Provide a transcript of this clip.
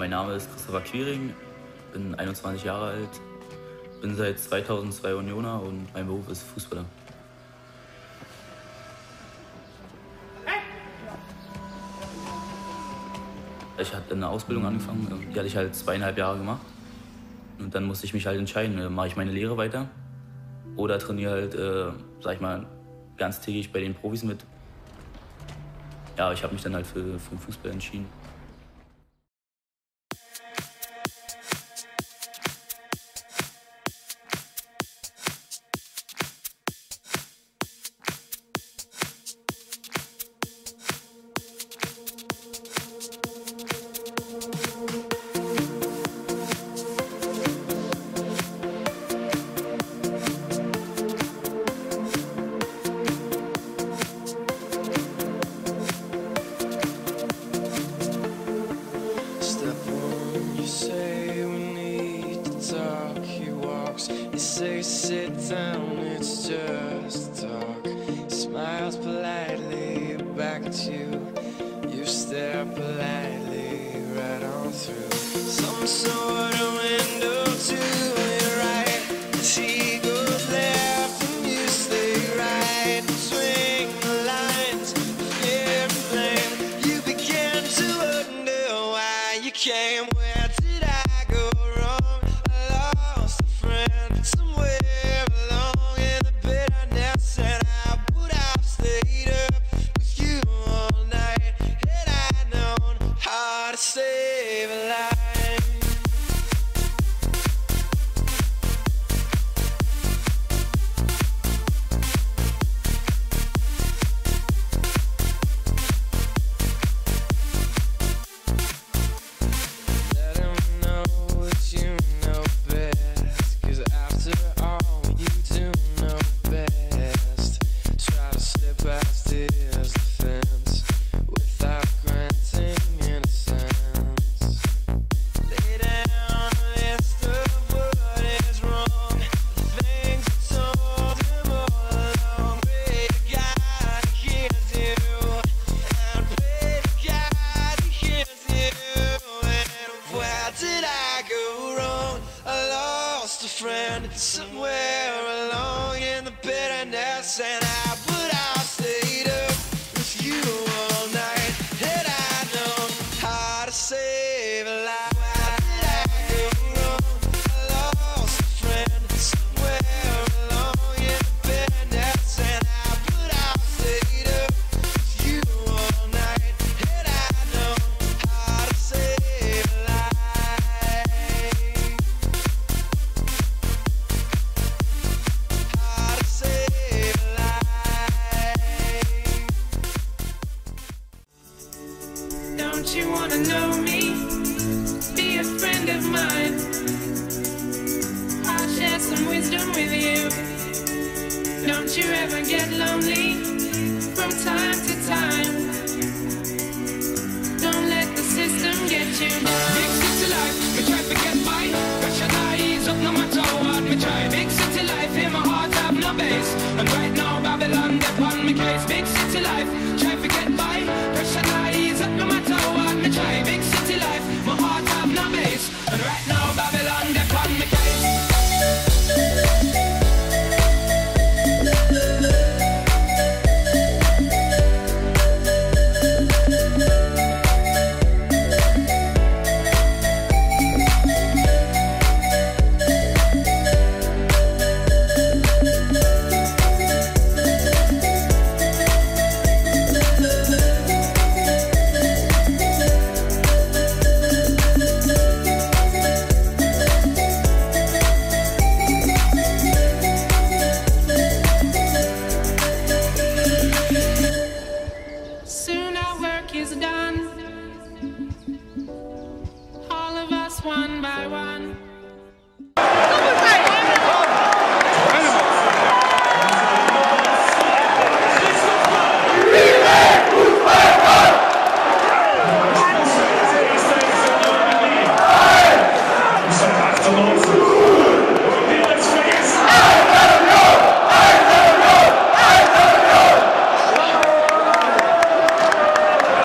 Mein Name ist Christopher Quiring, bin 21 Jahre alt, bin seit 2002 Unioner und mein Beruf ist Fußballer. Ich hatte eine Ausbildung angefangen, die hatte ich halt zweieinhalb Jahre gemacht. Und dann musste ich mich halt entscheiden, äh, mache ich meine Lehre weiter oder trainiere halt, äh, sag ich mal, ganztägig bei den Profis mit. Ja, ich habe mich dann halt für, für den Fußball entschieden. he walks. He says, sit down, it's just talk. He smiles politely back at you. You stare politely right on through. Some sort somewhere along in the bitterness and I mine. I'll share some wisdom with you. Don't you ever get lonely. one by one.